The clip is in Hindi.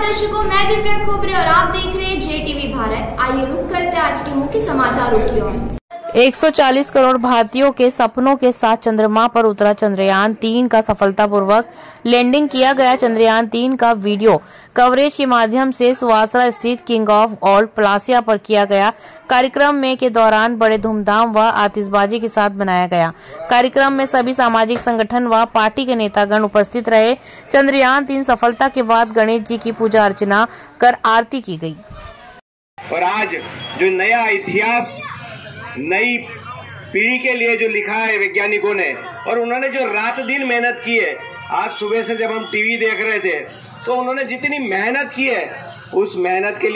दर्शकों, मैं दिव्या खोबरे और आप देख रहे हैं जे टीवी भारत। आइए रुक करते आज के मुख्य समाचारों की ओर। 140 करोड़ भारतीयों के सपनों के साथ चंद्रमा पर उतरा चंद्रयान तीन का सफलतापूर्वक लैंडिंग किया गया। चंद्रयान तीन का वीडियो कवरेज के माध्यम से सुवासरा स्थित किंग ऑफ़ ऑल प्लासिया पर किया गया। कार्यक्रम में के दौरान बड़े धूमधाम व आतिशबाजी के साथ बनाया गया। कार्यक्रम में सभी सामाजिक संगठन व पार्टी के नेतागण उपस्थित रहे। चंद्रयान तीन सफलता के बाद गणेश जी की पूजा अर्चना कर आरती की गई। और आज जो नया इतिहास नई पीढ़ी के लिए जो लिखा है वैज्ञानिकों ने, और उन्होंने जो रात दिन मेहनत की है, आज सुबह से जब हम टीवी देख रहे थे तो उन्होंने जितनी मेहनत की है, उस मेहनत के लिए